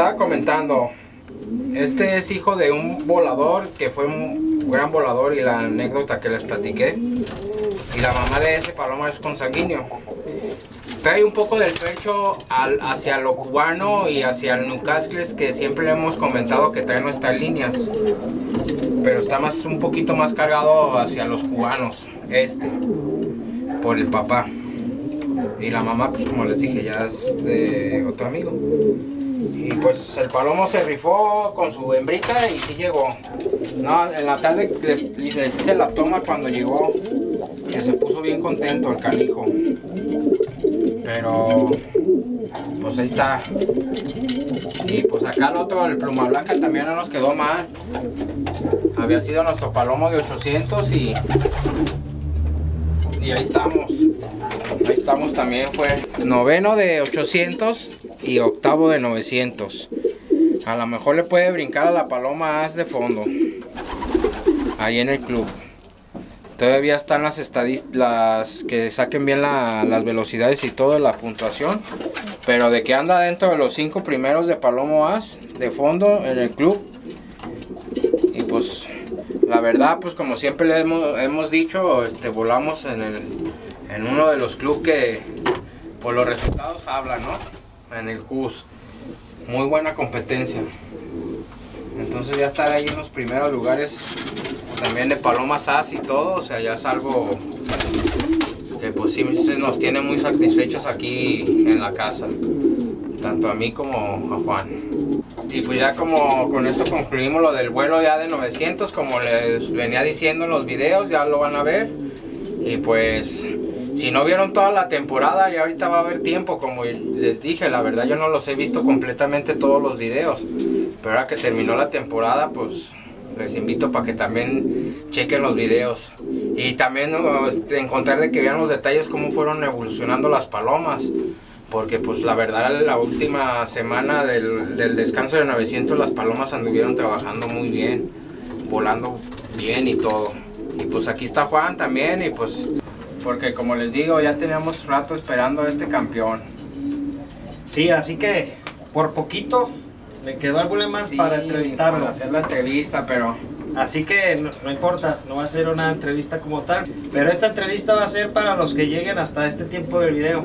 Estaba comentando, este es hijo de un volador que fue un gran volador y la anécdota que les platiqué. Y la mamá de ese paloma es consanguíneo. Trae un poco del pecho hacia lo cubano y hacia el Newcastle que siempre hemos comentado que trae nuestras líneas. Pero está más un poquito más cargado hacia los cubanos, este, por el papá. Y la mamá, pues como les dije, ya es de otro amigo. Y pues el palomo se rifó con su hembrita y sí llegó. No, en la tarde les, les hice la toma cuando llegó, que se puso bien contento el canijo. Pero, pues ahí está. Y pues acá el otro, el pluma blanca también no nos quedó mal. Había sido nuestro palomo de 800 y, y ahí estamos. Ahí estamos también, fue noveno de 800 y octavo de 900. A lo mejor le puede brincar a la paloma as de fondo. Ahí en el club. Todavía están las estadísticas que saquen bien las velocidades y todo, la puntuación. Pero de que anda dentro de los cinco primeros de Palomo As de fondo en el club. Y pues la verdad, pues como siempre le hemos, dicho, este, volamos en, el, en uno de los clubes que por los resultados hablan, ¿no? En el CUS. Muy buena competencia. Entonces ya estar ahí en los primeros lugares también de Palomas As y todo, o sea, ya es algo que pues sí nos tiene muy satisfechos aquí en la casa, tanto a mí como a Juan. Y pues ya como con esto concluimos lo del vuelo ya de 900, como les venía diciendo en los videos, ya lo van a ver. Y pues si no vieron toda la temporada, ya ahorita va a haber tiempo, como les dije, la verdad yo no los he visto completamente todos los videos. Pero ahora que terminó la temporada, pues les invito para que también chequen los videos y también este, encontrar de que vean los detalles cómo fueron evolucionando las palomas porque pues la verdad la última semana del, del, descanso de 900 las palomas anduvieron trabajando muy bien volando bien y todo y pues aquí está Juan también y pues porque como les digo ya teníamos rato esperando a este campeón sí así que por poquito me quedó algún más para entrevistarlo. Para hacer la entrevista, pero... Así que no, importa, no va a ser una entrevista como tal. Pero esta entrevista va a ser para los que lleguen hasta este tiempo del video.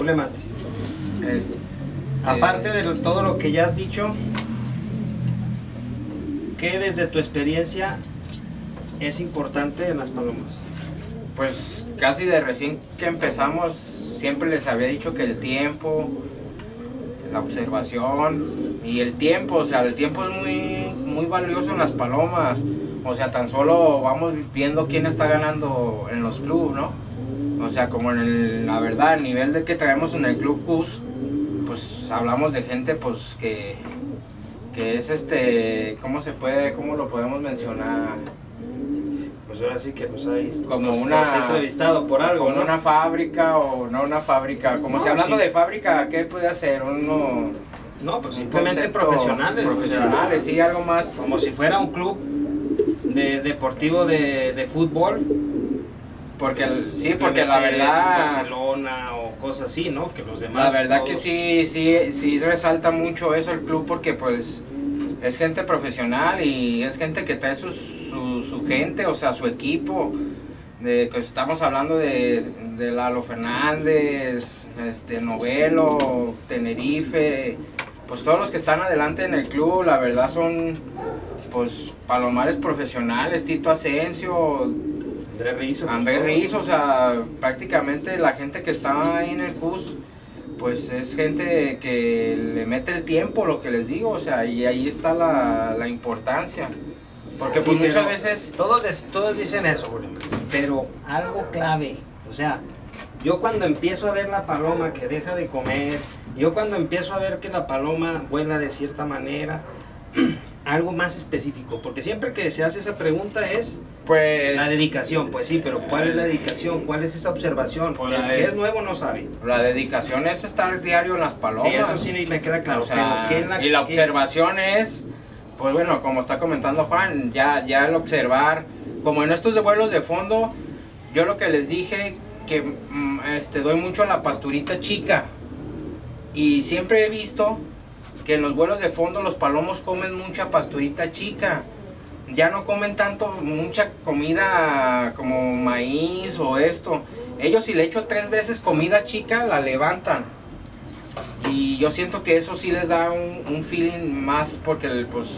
Ulemans. Este, Aparte de todo lo que ya has dicho, ¿qué desde tu experiencia es importante en las palomas? Pues casi de recién que empezamos, siempre les había dicho que el tiempo, la observación y el tiempo, o sea, el tiempo es muy, muy valioso en las palomas. O sea, tan solo vamos viendo quién está ganando en los clubes, ¿no? O sea, como en el, la verdad, el nivel de que traemos en el club CUS, pues hablamos de gente pues que, que es este, ¿cómo se puede, cómo lo podemos mencionar? Pues ahora sí que pues ahí como una entrevistado por algo como una fábrica o no una fábrica como si hablando de fábrica qué puede hacer uno no pues simplemente profesionales profesionales sí algo más. Como si fuera un club de deportivo de, de fútbol porque sí porque la verdad Barcelona o cosas así no que los demás la verdad que sí sí sí resalta mucho eso el club porque pues es gente profesional y es gente que trae sus su, gente, o sea, su equipo. De, que estamos hablando de, de Lalo Fernández, este, Novelo, Tenerife, pues todos los que están adelante en el club, la verdad son pues palomares profesionales, Tito Asensio, Andrés Rizo. Andrés Rizo, o sea, prácticamente la gente que está ahí en el CUS, pues es gente que le mete el tiempo, lo que les digo, o sea, y ahí está la, la importancia. Porque pues, muchas veces... Todos, todos dicen eso, pero algo clave, o sea, yo cuando empiezo a ver la paloma que deja de comer, yo cuando empiezo a ver que la paloma vuela de cierta manera, algo más específico, porque siempre que se hace esa pregunta es pues la dedicación, pues sí, pero ¿cuál es la dedicación? ¿Cuál es esa observación? Pues que es nuevo no sabe. La dedicación es estar diario en las palomas. Sí, eso sí me queda claro. y la observación es pues bueno, como está comentando Juan, ya, ya el observar, como en estos vuelos de fondo, yo lo que les dije, que mm, este, doy mucho a la pasturita chica. Y siempre he visto que en los vuelos de fondo los palomos comen mucha pasturita chica. Ya no comen tanto, mucha comida como maíz o esto. Ellos si le echo tres veces comida chica, la levantan. Y yo siento que eso sí les da un, un feeling más porque pues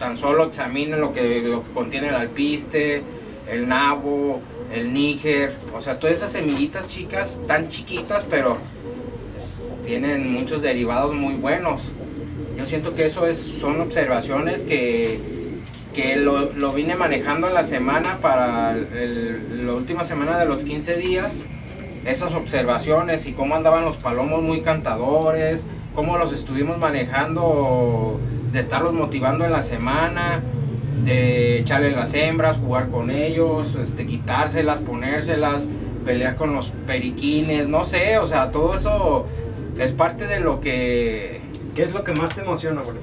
tan solo examinen lo que, lo que contiene el alpiste, el nabo, el níger. O sea, todas esas semillitas chicas, tan chiquitas, pero pues, tienen muchos derivados muy buenos. Yo siento que eso es, son observaciones que, que lo, lo vine manejando en la semana para la última semana de los 15 días. Esas observaciones y cómo andaban los palomos muy cantadores, cómo los estuvimos manejando, de estarlos motivando en la semana, de echarle las hembras, jugar con ellos, este, quitárselas, ponérselas, pelear con los periquines, no sé, o sea, todo eso es parte de lo que... ¿Qué es lo que más te emociona, güey?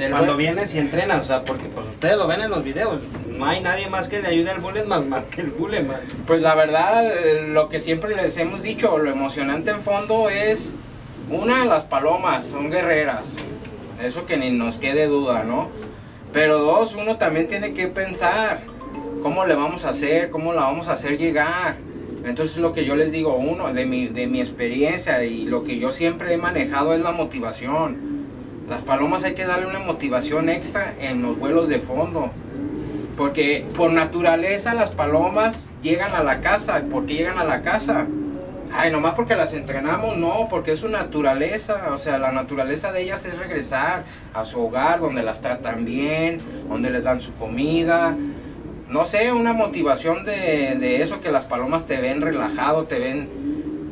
Del Cuando buen- vienes y entrenas, o sea, porque pues ustedes lo ven en los videos, no hay nadie más que le ayude al bullet más, más que el bullet más. Pues la verdad, eh, lo que siempre les hemos dicho, lo emocionante en fondo es, una, las palomas, son guerreras, eso que ni nos quede duda, ¿no? Pero dos, uno también tiene que pensar cómo le vamos a hacer, cómo la vamos a hacer llegar. Entonces lo que yo les digo, uno, de mi, de mi experiencia y lo que yo siempre he manejado es la motivación. Las palomas hay que darle una motivación extra en los vuelos de fondo. Porque por naturaleza las palomas llegan a la casa. ¿Por qué llegan a la casa? Ay, nomás porque las entrenamos, no, porque es su naturaleza. O sea, la naturaleza de ellas es regresar a su hogar, donde las tratan bien, donde les dan su comida. No sé, una motivación de, de eso, que las palomas te ven relajado, te ven...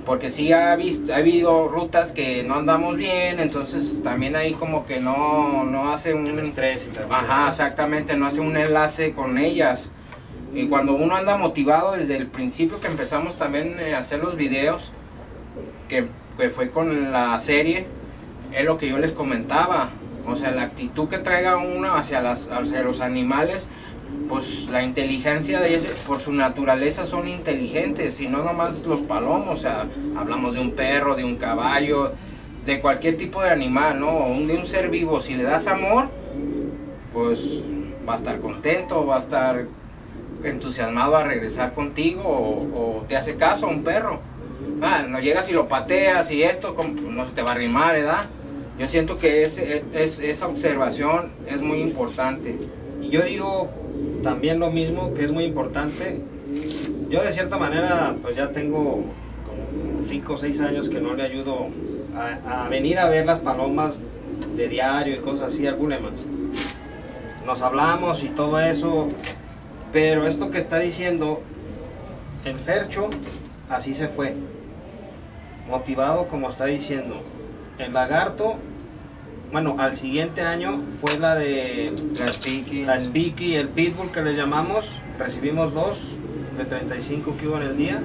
Porque sí ha, visto, ha habido rutas que no andamos bien, entonces también ahí como que no, no hace un... El estrés y. Ajá, exactamente, no hace un enlace con ellas. Y cuando uno anda motivado desde el principio que empezamos también eh, a hacer los videos, que, que fue con la serie, es lo que yo les comentaba. O sea, la actitud que traiga uno hacia, las, hacia los animales, pues la inteligencia de ellos, por su naturaleza son inteligentes, y no nomás los palomos, o sea, hablamos de un perro, de un caballo, de cualquier tipo de animal, ¿no? De un ser vivo, si le das amor, pues va a estar contento, va a estar entusiasmado a regresar contigo o, te hace caso a un perro. Ah, no llegas y lo pateas y esto como- no se te va a arrimar, ¿verdad? Yo siento que es, esa observación es muy importante. Yo digo también lo mismo, que es muy importante. Yo de cierta manera, pues ya tengo como 5 o 6 años que no le ayudo a, venir a ver las palomas de diario y cosas así al Bulemans. Nos hablamos y todo eso, pero esto que está diciendo, el Fercho así se fue. Motivado como está diciendo. El lagarto, bueno, al siguiente año fue la de La speaking. la Speaky el Pitbull que les llamamos, recibimos dos de 35 que hubo en el día.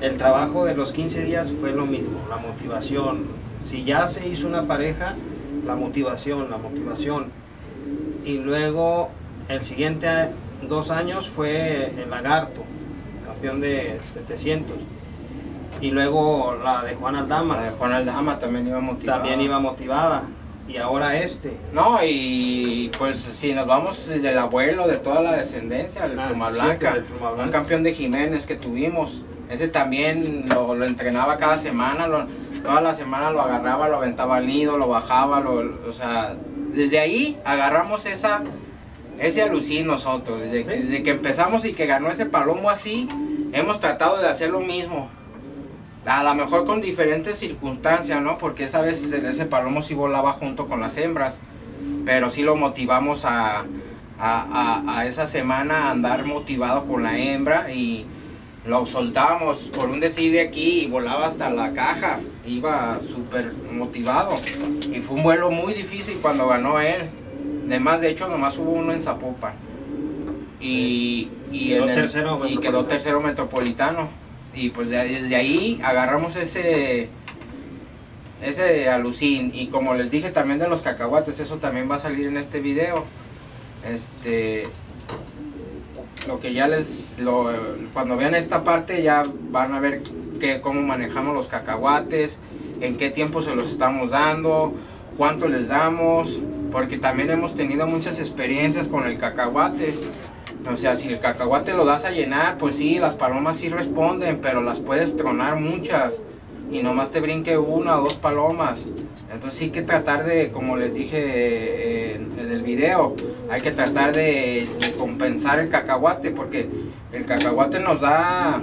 El trabajo de los 15 días fue lo mismo, la motivación. Si ya se hizo una pareja, la motivación, la motivación. Y luego el siguiente dos años fue el Lagarto, campeón de 700. Y luego la de Juan Aldama, La de Juan Aldama también iba motivada. también iba motivada. Y ahora este. No, y pues si nos vamos desde el abuelo de toda la descendencia, el Ah, Pluma sí, Blanca, un campeón de Jiménez que tuvimos. Ese también lo, lo entrenaba cada semana, lo- toda la semana lo agarraba, lo aventaba al nido, lo bajaba, lo, o sea, desde ahí agarramos esa, ese alucín nosotros. Desde, Sí. desde que empezamos y que ganó ese palomo así, hemos tratado de hacer lo mismo. A lo mejor con diferentes circunstancias, ¿no? Porque esa vez ese palomo sí volaba junto con las hembras. Pero sí lo motivamos a, a, a- a esa semana a andar motivado con la hembra y lo soltábamos por un decir de aquí y volaba hasta la caja. Iba súper motivado. Y fue un vuelo muy difícil cuando ganó él. Además, de hecho, nomás hubo uno en Zapopan. Y, y, Quedó en el- tercero y quedó tercero metropolitano. Y pues de- desde ahí agarramos ese ese alucín y como les dije también de los cacahuates, eso también va a salir en este video. Este lo que ya les cuando vean esta parte ya van a ver que cómo manejamos los cacahuates, en qué tiempo se los estamos dando, cuánto les damos, porque también hemos tenido muchas experiencias con el cacahuate. O sea, si el cacahuate lo das a llenar, pues sí, las palomas sí responden, pero las puedes tronar muchas y nomás te brinque una o dos palomas. Entonces sí que tratar de, como les dije eh, en, el video, hay que tratar de, compensar el cacahuate porque el cacahuate nos da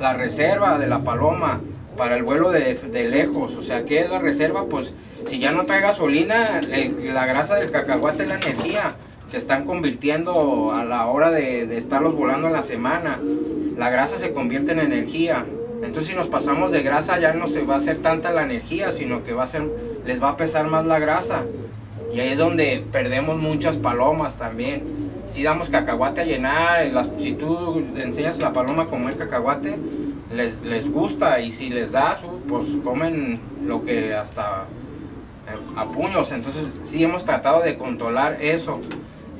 la reserva de la paloma para el vuelo de, lejos. O sea, ¿qué es la reserva? Pues si ya no trae gasolina, la grasa del cacahuate es la energía que están convirtiendo a la hora de, de estarlos volando en la semana. La grasa se convierte en energía. Entonces si nos pasamos de grasa ya no se va a hacer tanta la energía, sino que va a ser, les va a pesar más la grasa. Y ahí es donde perdemos muchas palomas también. Si damos cacahuate a llenar, si tú enseñas a la paloma a comer cacahuate, les, les gusta y si les das, pues comen lo que hasta eh, a puños. Entonces sí hemos tratado de controlar eso.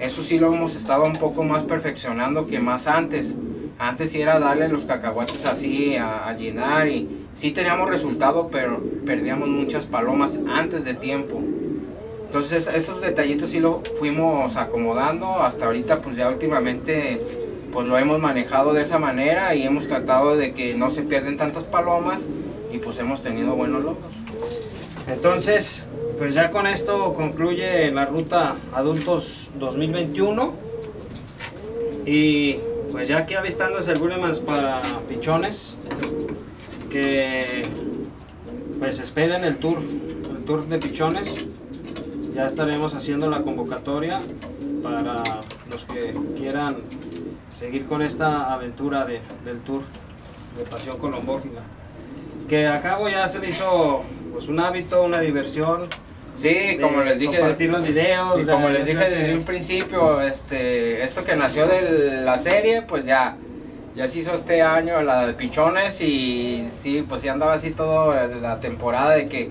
Eso sí lo hemos estado un poco más perfeccionando que más antes. Antes sí era darle los cacahuates así a, llenar y sí teníamos resultado, pero perdíamos muchas palomas antes de tiempo. Entonces esos detallitos sí lo fuimos acomodando. Hasta ahorita pues ya últimamente pues lo hemos manejado de esa manera y hemos tratado de que no se pierden tantas palomas y pues hemos tenido buenos logros. Entonces, pues ya con esto concluye la ruta adultos 2021 y pues ya aquí alistándose el Bullemans para pichones, que pues esperen el tour, el tour de pichones. Ya estaremos haciendo la convocatoria para los que quieran seguir con esta aventura de, del tour de Pasión Colombófila. Que a cabo ya se le hizo pues un hábito, una diversión, Sí, como les dije. Compartir los videos. Y como les dije desde un principio, este, esto que nació de la serie, pues ya, ya se hizo este año la de Pichones y sí, pues ya andaba así todo la temporada de que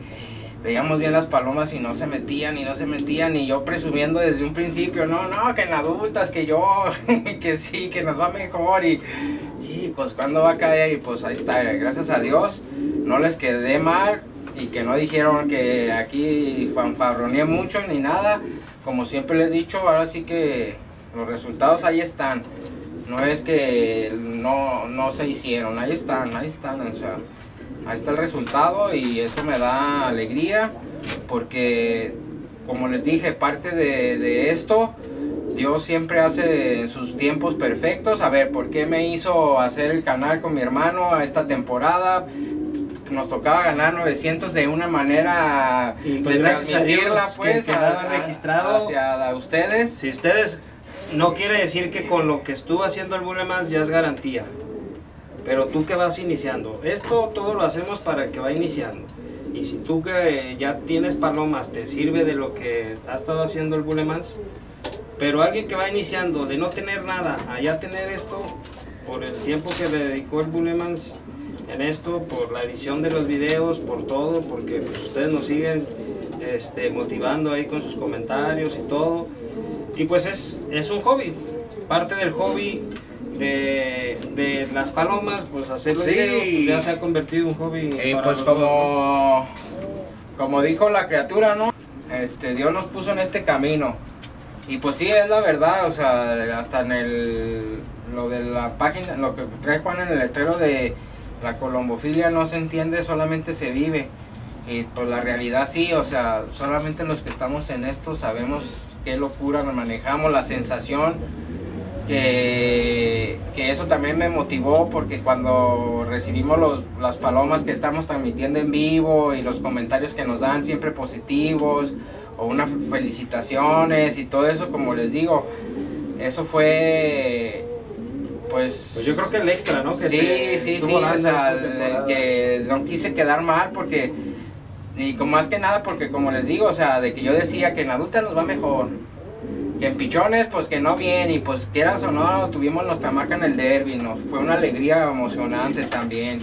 veíamos bien las palomas y no se metían y no se metían y yo presumiendo desde un principio, no, no, que en adultas, que yo, que sí, que nos va mejor y, y pues cuando va a caer y pues ahí está, gracias a Dios, no les quedé mal, y que no dijeron que aquí fanfarroneé mucho ni nada. Como siempre les he dicho, ahora sí que los resultados ahí están. No es que no, no se hicieron, ahí están, ahí están. O sea, ahí está el resultado y eso me da alegría porque, como les dije, parte de, de esto, Dios siempre hace sus tiempos perfectos. A ver, ¿por qué me hizo hacer el canal con mi hermano a esta temporada? Nos tocaba ganar 900 de una manera y pues gracias a Dios pues registrado hacia ustedes. Si ustedes no quiere decir que con lo que estuvo haciendo el más ya es garantía. Pero tú que vas iniciando, esto todo lo hacemos para que va iniciando. Y si tú que ya tienes palomas te sirve de lo que ha estado haciendo el Bulemans, pero alguien que va iniciando de no tener nada a ya tener esto, por el tiempo que le dedicó el Bulemans, en esto, por la edición de los videos, por todo, porque pues, ustedes nos siguen este, motivando ahí con sus comentarios y todo. Y pues es, es un hobby, parte del hobby de, de las palomas, pues hacer los videos ya se ha convertido en un hobby. Y pues como, como dijo la criatura, ¿no? Este, Dios nos puso en este camino. Y pues sí, es la verdad, o sea, hasta en el, lo de la página, lo que trae Juan en el letrero de la colombofilia no se entiende, solamente se vive. Y pues la realidad sí, o sea, solamente los que estamos en esto sabemos qué locura nos manejamos, la sensación que, que eso también me motivó porque cuando recibimos los, las palomas que estamos transmitiendo en vivo y los comentarios que nos dan siempre positivos o unas felicitaciones y todo eso, como les digo, eso fue pues, pues, yo creo que el extra, ¿no? Que sí, sí, sí, o sea, que no quise quedar mal porque, y como más que nada porque como les digo, o sea, de que yo decía que en adulta nos va mejor, que en pichones pues que no bien, y pues quieras o no, tuvimos nuestra marca en el derby, nos fue una alegría emocionante también.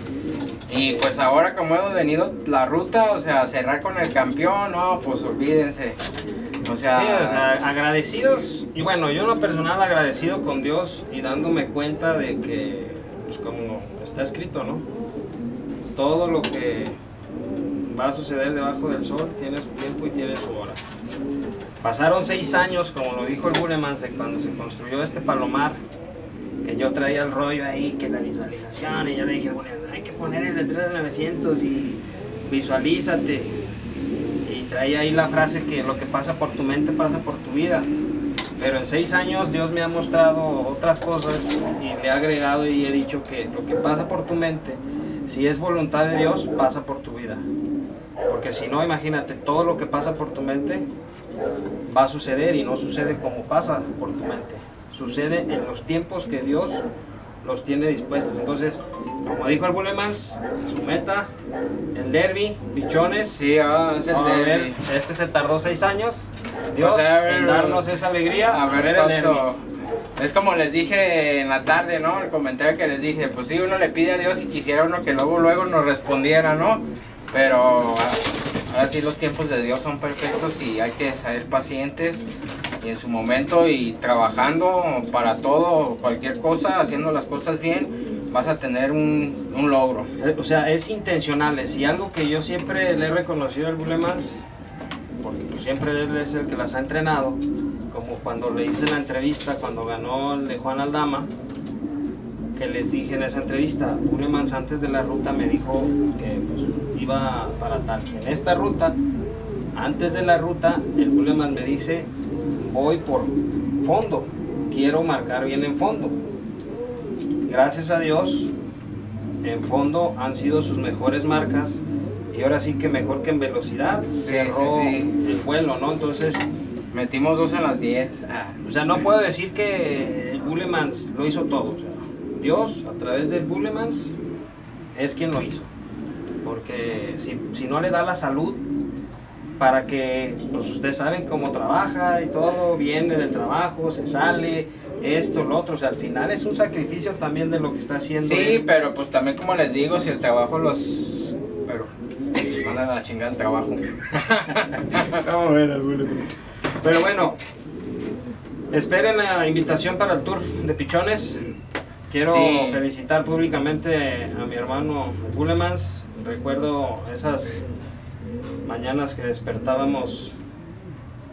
Y pues ahora como hemos venido la ruta, o sea, cerrar con el campeón, no, pues olvídense. O sea, agradecidos, y bueno, yo en lo personal agradecido con Dios y dándome cuenta de que, pues como está escrito, ¿no? Todo lo que va a suceder debajo del sol, tiene su tiempo y tiene su hora. Pasaron seis años, como lo dijo el Buleman, de cuando se construyó este palomar, que yo traía el rollo ahí, que la visualización, y yo le dije Buleman, hay que poner el letrero de 900 y visualízate. Y traía ahí la frase que lo que pasa por tu mente pasa por tu vida. Pero en seis años Dios me ha mostrado otras cosas y le ha agregado y he dicho que lo que pasa por tu mente, si es voluntad de Dios, pasa por tu vida. Porque si no, imagínate, todo lo que pasa por tu mente va a suceder y no sucede como pasa por tu mente. Sucede en los tiempos que Dios los tiene dispuestos. Entonces, como dijo el Bulemans, su meta, el derby, pichones. Sí, ah, es el ver, derby. este se tardó seis años. Dios, ver, en darnos esa alegría. A ver, el derby. Es como les dije en la tarde, ¿no? El comentario que les dije, pues sí, uno le pide a Dios y quisiera uno que luego, luego nos respondiera, ¿no? Pero ah, ahora sí los tiempos de Dios son perfectos y hay que ser pacientes en su momento y trabajando para todo, cualquier cosa, haciendo las cosas bien, vas a tener un, un logro. Eh, O sea, es intencional. Y algo que yo siempre le he reconocido al Bulemans, porque pues, siempre él es el que las ha entrenado, como cuando le hice la entrevista, cuando ganó el de Juan Aldama, que les dije en esa entrevista, Bulemans antes de la ruta me dijo que pues, iba para tal. En esta ruta, antes de la ruta, el Bulemans me dice, voy por fondo, quiero marcar bien en fondo. Gracias a Dios, en fondo han sido sus mejores marcas y ahora sí que mejor que en velocidad Sí, cerró sí, sí. el vuelo, ¿no? Entonces, Metimos dos en las 10. Ah, o sea, no puedo decir que el Bullemans lo hizo todo, o sea, Dios a través del Bullemans es quien lo hizo, porque si, si no le da la salud para que, pues ustedes saben cómo trabaja y todo, viene del trabajo, se sale, esto, lo otro, o sea, al final es un sacrificio también de lo que está haciendo. Sí, él. pero pues también como les digo, si el trabajo los... Pero pues, mandan a la chingada el trabajo. Vamos a ver al Pero bueno, esperen la invitación para el tour de pichones. Quiero Sí. felicitar públicamente a mi hermano Bulemans. Recuerdo esas mañanas que despertábamos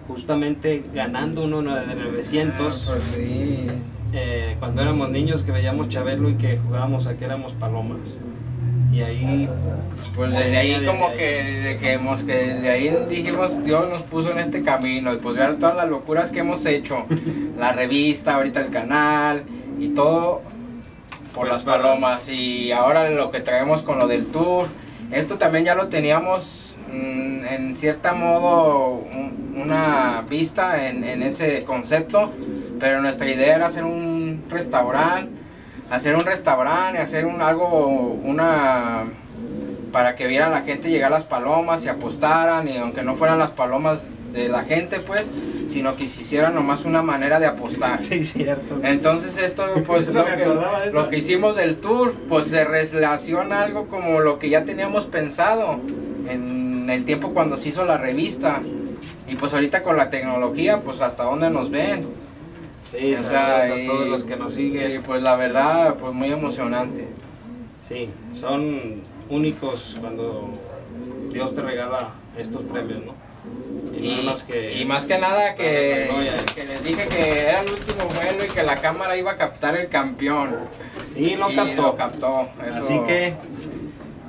justamente ganando uno de 900. Ah, pues sí. eh, cuando éramos niños que veíamos Chabelo y que jugábamos a que éramos palomas. Y ahí Pues desde ahí Desde como ahí. que, desde que, hemos, que desde ahí dijimos Dios nos puso en este camino y pues vean todas las locuras que hemos hecho. La revista, ahorita el canal y todo por Pues las palomas y ahora lo que traemos con lo del tour. Esto también ya lo teníamos en cierta modo un- una vista en, en ese concepto, pero nuestra idea era hacer un restaurante, hacer un restaurante, hacer un algo, una para que viera la gente llegar las palomas y apostaran y aunque no fueran las palomas de la gente pues, sino que se hiciera nomás una manera de apostar. Sí, cierto. Entonces esto pues que, lo que hicimos del tour pues se relaciona algo como lo que ya teníamos pensado en el tiempo cuando se hizo la revista y pues ahorita con la tecnología pues hasta dónde nos ven Sí, O sea, a y- todos los que nos siguen. y pues la verdad pues muy emocionante Sí, son únicos cuando Dios te regala estos premios, ¿no? y, nada más que... y más que nada que, ya. que les dije que era el último vuelo y que la cámara iba a captar el campeón Y lo y captó. lo captó eso- Así que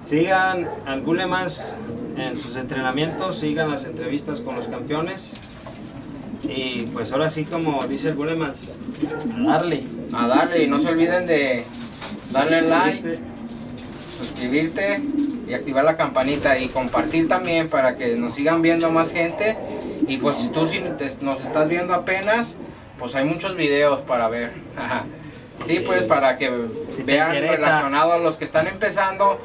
sigan al Gulemans en sus entrenamientos, sigan las entrevistas con los campeones. Y pues ahora sí, como dice el Gulemans, a darle. a darle y no se olviden de darle like Suscribirte. y activar la campanita y compartir también para que nos sigan viendo más gente. Y pues si tú si te- nos estás viendo apenas, pues hay muchos videos para ver. sí, Sí. pues para que Si vean relacionado a los que están empezando,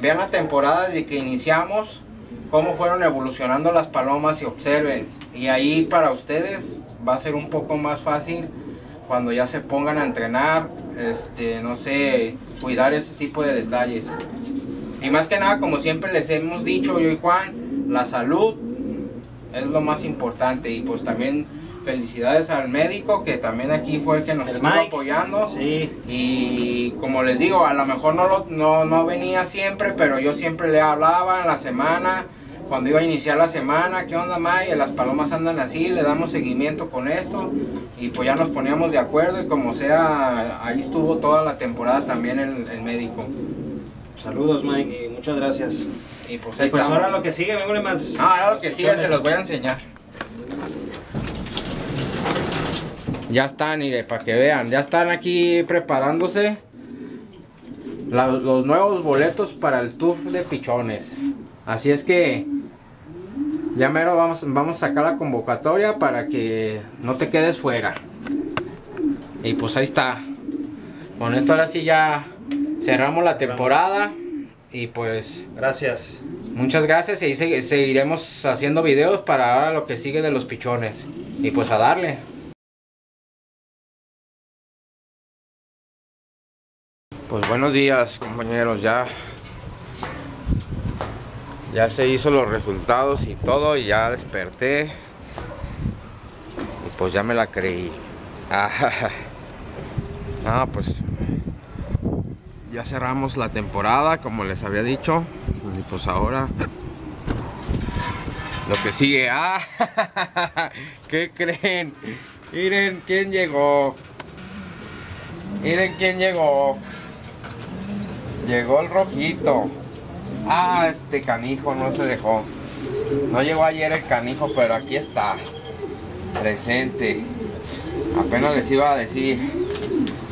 vean la temporada desde que iniciamos, cómo fueron evolucionando las palomas y observen. Y ahí para ustedes va a ser un poco más fácil cuando ya se pongan a entrenar, este, no sé, cuidar ese tipo de detalles. Y más que nada, como siempre les hemos dicho yo y Juan, la salud es lo más importante y pues también felicidades al médico que también aquí fue el que nos El estuvo Mike. apoyando. Sí, Y como les digo, a lo mejor no, lo, no, no venía siempre, pero yo siempre le hablaba en la semana cuando iba a iniciar la semana, ¿qué onda May? Las palomas andan así, le damos seguimiento con esto y pues ya nos poníamos de acuerdo y como sea, ahí estuvo toda la temporada también el, el médico. Saludos Mike y muchas gracias. Y pues Y ahí pues ahora lo que sigue, vémosle más. Ah, ahora lo que sigue se los voy a enseñar. Ya están, mire, para que vean, ya están aquí preparándose la- los nuevos boletos para el tour de pichones. Así es que ya mero vamos, vamos a sacar la convocatoria para que no te quedes fuera. Y pues ahí está. Con esto ahora sí ya cerramos la temporada y pues Gracias. Muchas gracias y seguiremos haciendo videos para ahora lo que sigue de los pichones. Y pues a darle. Pues buenos días compañeros, ya ya se hizo los resultados y todo y ya desperté y pues ya me la creí. Ah, pues ya cerramos la temporada como les había dicho y pues ahora lo que sigue. Ah, ¿qué creen? Miren quién llegó. Miren quién llegó. Llegó el rojito. Ah, este canijo no se dejó. No llegó ayer el canijo, pero aquí está. Presente. Apenas les iba a decir.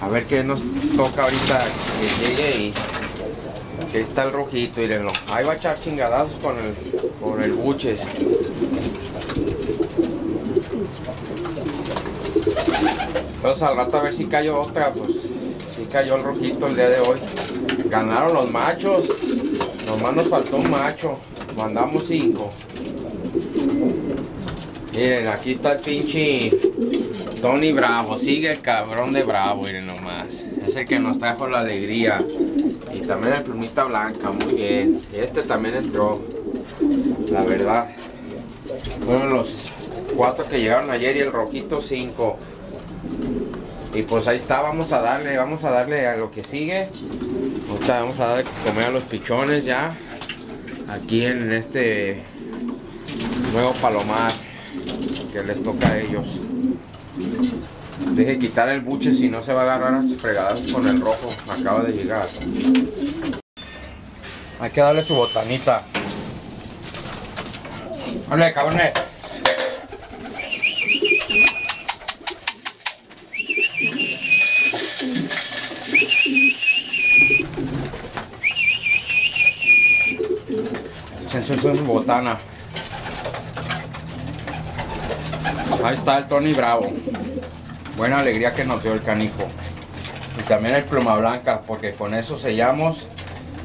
A ver qué nos toca ahorita que llegue y. Aquí está el rojito, mírenlo. Ahí va a echar chingadazos con el, con el buches. Entonces al rato a ver si cayó otra, pues sí cayó el rojito el día de hoy. Ganaron los machos. Nomás nos faltó un macho. Mandamos cinco. Miren, aquí está el pinche Tony Bravo. Sigue el cabrón de Bravo, miren nomás. Es el que nos trajo la alegría. Y también el plumita blanca, muy bien. Este también entró. La verdad. Fueron los cuatro que llegaron ayer y el rojito cinco. Y pues ahí está, vamos a darle, vamos a darle a lo que sigue. Ahorita vamos a que comer a los pichones ya. Aquí en este nuevo palomar que les toca a ellos. Deje quitar el buche si no se va a agarrar a sus fregadas con el rojo. Acaba de llegar. Hay que darle su botanita. Dale, cabrones. Botana. Ahí está el Tony Bravo. Buena alegría que nos dio el canijo. Y también el pluma blanca, porque con eso sellamos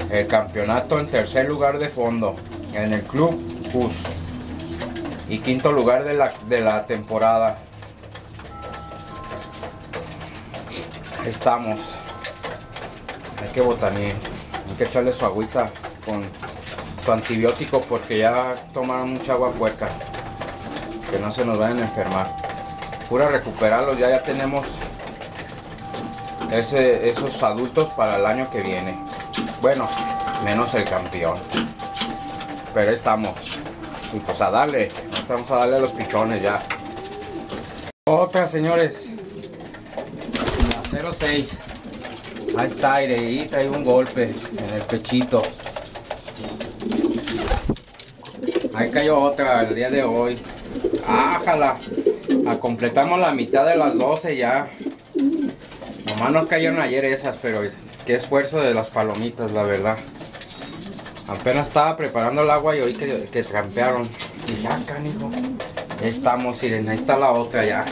el campeonato en tercer lugar de fondo en el club Cus. Y quinto lugar de la, de la temporada. Estamos. Hay que botanir. Hay que echarle su agüita con su antibiótico porque ya tomaron mucha agua puerca. Que no se nos vayan a enfermar. Pura recuperarlos, ya ya tenemos ese, esos adultos para el año que viene. Bueno, menos el campeón. Pero estamos. Y pues a darle. Vamos a darle a los pichones ya. Otra, señores. La 06. Ahí está, aire. Y trae un golpe en el pechito. Ahí cayó otra el día de hoy. Ájala. A completamos la mitad de las 12 ya. Nomás nos cayeron ayer esas, pero qué esfuerzo de las palomitas, la verdad. Apenas estaba preparando el agua y oí que, trampearon. Y ya, canijo. Ahí estamos, miren, ahí está la otra ya.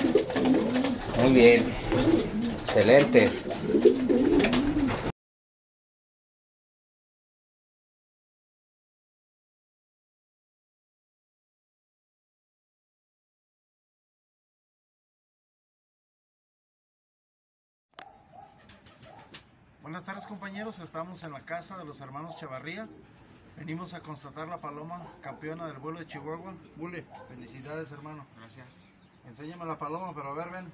Muy bien. Excelente. Compañeros, estamos en la casa de los hermanos Chavarría. Venimos a constatar la paloma campeona del vuelo de Chihuahua. Bule, felicidades hermano. Gracias. Enséñame la paloma, pero a ver, ven.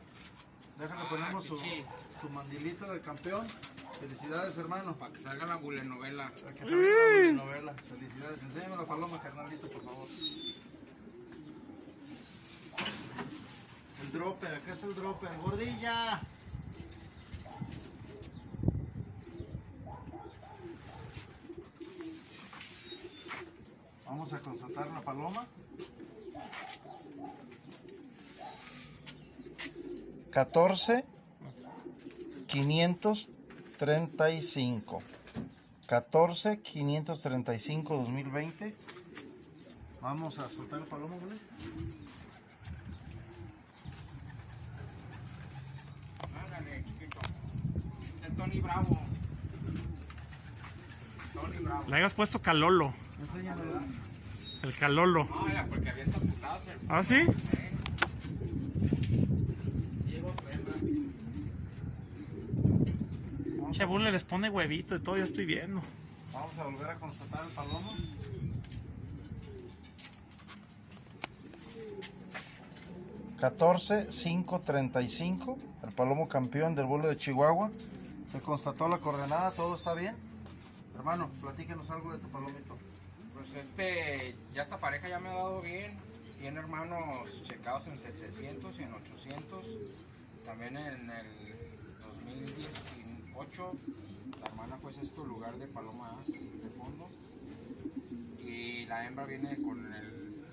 Déjale Ah, ponemos su, su mandilito de campeón. Felicidades, hermano. Para que salga la bulenovela. Para que salga la novela. Felicidades. Enséñame la paloma, carnalito, por favor. El dropper, acá está el dropper. ¡Gordilla! Vamos a constatar la paloma. 14 535 14 535 2020 Vamos a soltar el paloma, ¿vale? Ándale, Tony Bravo. Tony Bravo. Le hayas puesto calolo. Enséñamelo. El calolo. No, era porque había ¿Ah, sí? ¿eh? Bull les pone huevito y todo, ya estoy viendo. Vamos a volver a constatar el palomo. Catorce, cinco, treinta y cinco. El palomo campeón del vuelo de Chihuahua. Se constató la coordenada, todo está bien. Hermano, platíquenos algo de tu palomito. Pues este, ya esta pareja ya me ha dado bien. Tiene hermanos checados en 700 y en 800. También en el 2018 la hermana fue sexto lugar de palomas de fondo. Y la hembra viene con el,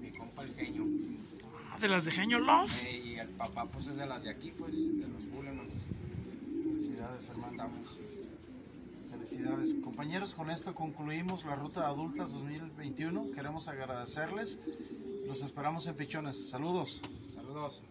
mi compa el genio. Ah, de las de Genio Love. Eh, y el papá pues es de las de aquí, pues, de los Bullemans. Felicidades, Así hermano. estamos. Felicidades. Compañeros, con esto concluimos la ruta de adultas 2021. Queremos agradecerles. Los esperamos en Pichones. Saludos. Saludos.